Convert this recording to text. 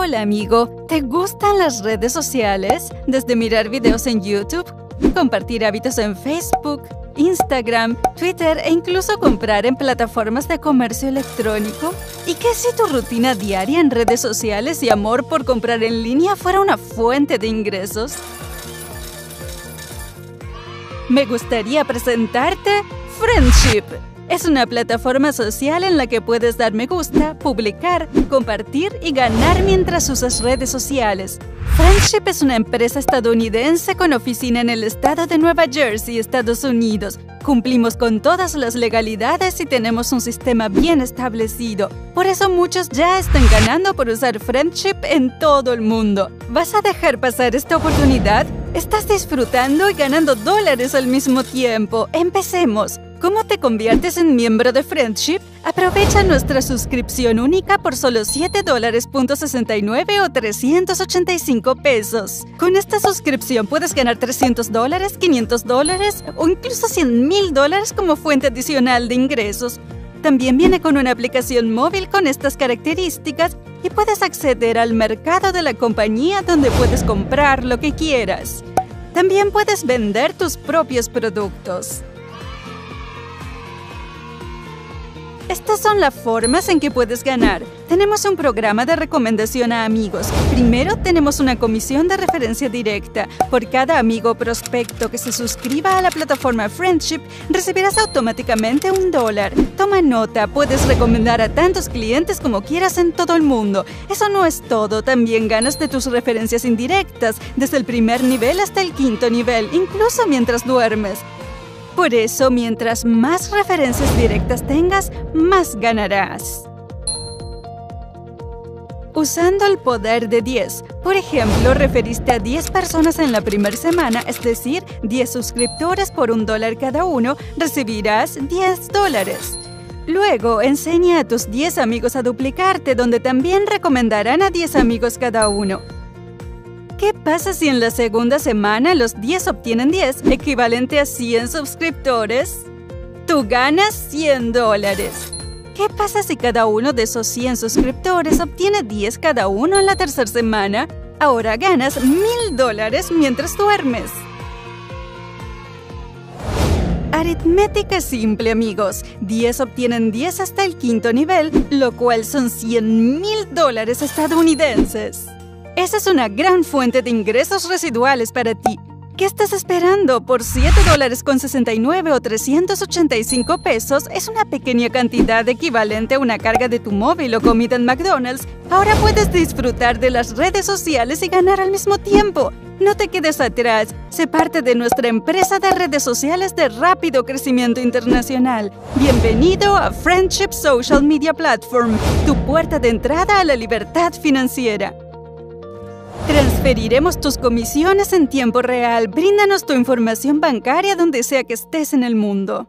Hola amigo, ¿te gustan las redes sociales? Desde mirar videos en YouTube, compartir hábitos en Facebook, Instagram, Twitter e incluso comprar en plataformas de comercio electrónico? ¿Y qué si tu rutina diaria en redes sociales y amor por comprar en línea fuera una fuente de ingresos? Me gustaría presentarte Friendship es una plataforma social en la que puedes dar me gusta, publicar, compartir y ganar mientras usas redes sociales. Friendship es una empresa estadounidense con oficina en el estado de Nueva Jersey, Estados Unidos. Cumplimos con todas las legalidades y tenemos un sistema bien establecido. Por eso muchos ya están ganando por usar Friendship en todo el mundo. ¿Vas a dejar pasar esta oportunidad? Estás disfrutando y ganando dólares al mismo tiempo. Empecemos. ¿Cómo te conviertes en miembro de Friendship? Aprovecha nuestra suscripción única por solo 7 dólares o 385 pesos. Con esta suscripción puedes ganar 300 dólares, 500 dólares o incluso 100 mil dólares como fuente adicional de ingresos. También viene con una aplicación móvil con estas características y puedes acceder al mercado de la compañía donde puedes comprar lo que quieras. También puedes vender tus propios productos. Estas son las formas en que puedes ganar. Tenemos un programa de recomendación a amigos. Primero tenemos una comisión de referencia directa. Por cada amigo prospecto que se suscriba a la plataforma Friendship, recibirás automáticamente un dólar. Toma nota, puedes recomendar a tantos clientes como quieras en todo el mundo. Eso no es todo, también ganas de tus referencias indirectas, desde el primer nivel hasta el quinto nivel, incluso mientras duermes. Por eso, mientras más referencias directas tengas, más ganarás. Usando el poder de 10. Por ejemplo, referiste a 10 personas en la primera semana, es decir, 10 suscriptores por un dólar cada uno, recibirás 10 dólares. Luego, enseña a tus 10 amigos a duplicarte, donde también recomendarán a 10 amigos cada uno. ¿Qué pasa si en la segunda semana los 10 obtienen 10, equivalente a 100 suscriptores? Tú ganas 100 dólares. ¿Qué pasa si cada uno de esos 100 suscriptores obtiene 10 cada uno en la tercera semana? Ahora ganas 1000 dólares mientras duermes. Aritmética simple, amigos. 10 obtienen 10 hasta el quinto nivel, lo cual son 100 mil dólares estadounidenses. Esa es una gran fuente de ingresos residuales para ti. ¿Qué estás esperando? Por 7 dólares con 69 o 385 pesos es una pequeña cantidad equivalente a una carga de tu móvil o comida en McDonald's. Ahora puedes disfrutar de las redes sociales y ganar al mismo tiempo. No te quedes atrás, sé parte de nuestra empresa de redes sociales de rápido crecimiento internacional. Bienvenido a Friendship Social Media Platform, tu puerta de entrada a la libertad financiera. Transferiremos tus comisiones en tiempo real. Bríndanos tu información bancaria donde sea que estés en el mundo.